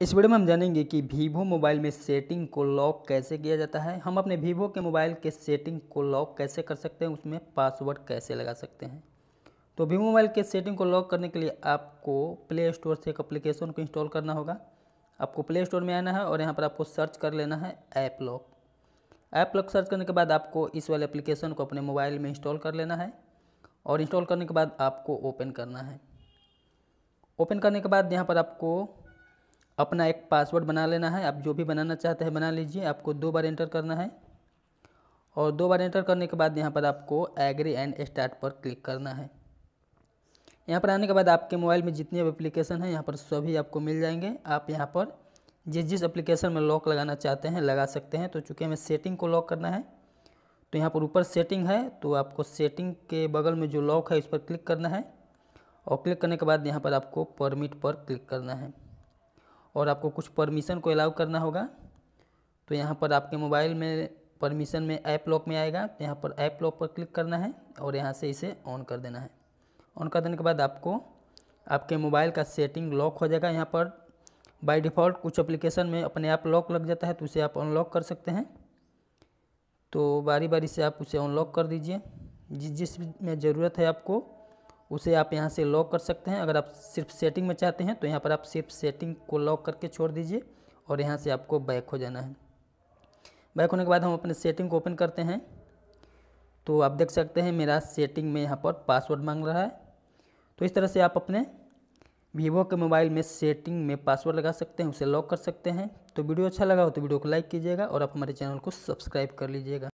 इस वीडियो में हम जानेंगे कि वीवो मोबाइल में सेटिंग को लॉक कैसे किया जाता है। हम अपने वीवो के मोबाइल के सेटिंग को लॉक कैसे कर सकते हैं, उसमें पासवर्ड कैसे लगा सकते हैं। तो वीवो मोबाइल के सेटिंग को लॉक करने के लिए आपको प्ले स्टोर से एक अप्लीकेशन को इंस्टॉल करना होगा। आपको प्ले स्टोर में आना है और यहाँ पर आपको सर्च कर लेना है app lock app lock search करने के बाद आपको इस वाले एप्लीकेशन को अपने मोबाइल में इंस्टॉल कर लेना है और इंस्टॉल करने के बाद आपको ओपन करना है। ओपन करने के बाद यहाँ पर आपको अपना एक पासवर्ड बना लेना है। आप जो भी बनाना चाहते हैं बना लीजिए। आपको दो बार एंटर करना है। और दो बार एंटर करने के बाद यहाँ पर आपको एग्री एंड स्टार्ट पर क्लिक करना है। यहाँ पर आने के बाद आपके मोबाइल में जितने भी एप्लीकेशन हैं, यहाँ पर सभी आपको मिल जाएँगे। आप यहाँ पर जिस जिस एप्लीकेशन में लॉक लगाना चाहते हैं, लगा सकते हैं। तो चूँकि हमें सेटिंग को लॉक करना है तो यहाँ पर ऊपर सेटिंग है तो आपको सेटिंग के बगल में जो लॉक है इस पर क्लिक करना है। और क्लिक करने के बाद यहाँ पर आपको परमिट पर क्लिक करना है। और आपको कुछ परमिशन को अलाउ करना होगा तो यहाँ पर आपके मोबाइल में परमिशन में ऐप लॉक में आएगा तो यहाँ पर ऐप लॉक पर क्लिक करना है और यहाँ से इसे ऑन कर देना है। ऑन कर देने के बाद आपको, आपके मोबाइल का सेटिंग लॉक हो जाएगा यहाँ पर। बाय डिफ़ॉल्ट कुछ एप्लीकेशन में अपने आप लॉक लग जाता है तो उसे आप अनलॉक कर सकते हैं। तो बारी बारी से आप उसे अनलॉक कर दीजिए। जिस जिस में ज़रूरत है आपको उसे आप यहाँ से लॉक कर सकते हैं। अगर आप सिर्फ़ सेटिंग में चाहते हैं तो यहाँ पर आप सिर्फ़ सेटिंग को लॉक करके छोड़ दीजिए और यहाँ से आपको बैक हो जाना है। बैक होने के बाद हम अपने सेटिंग को ओपन करते हैं। तो आप देख सकते हैं मेरा सेटिंग में यहाँ पर पासवर्ड मांग रहा है। तो इस तरह से आप अपने वीवो के मोबाइल में सेटिंग में पासवर्ड लगा सकते हैं, उसे लॉक कर सकते हैं। तो वीडियो अच्छा लगा हो तो वीडियो को लाइक कीजिएगा और आप हमारे चैनल को सब्सक्राइब कर लीजिएगा।